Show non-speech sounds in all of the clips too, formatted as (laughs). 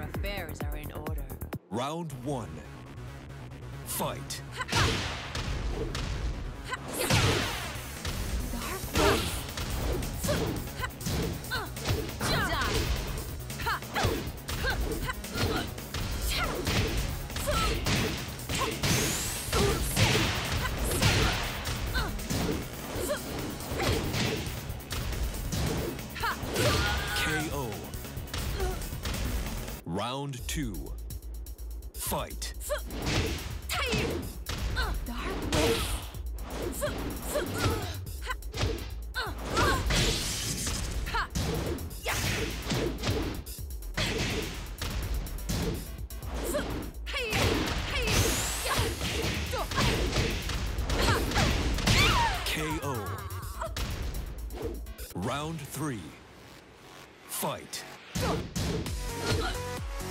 affairs are in order. Round one. Fight. Round two. Fight. Dark. KO. Round three. Fight.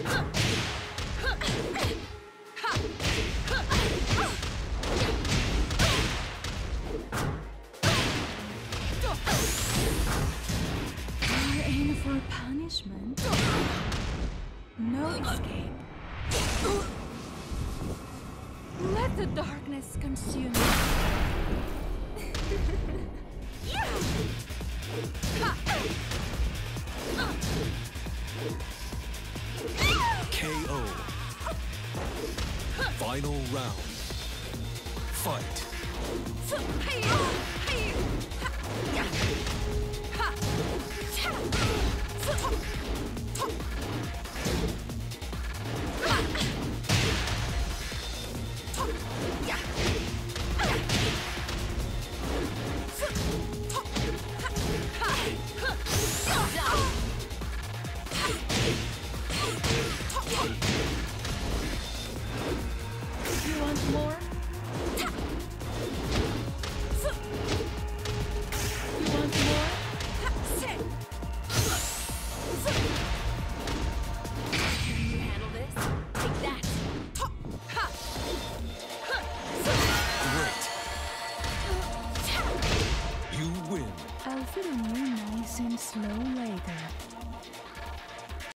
You're for punishment. No escape. Let the darkness consume. KO. (laughs) Final round. Fight. Feel you nice and slow later.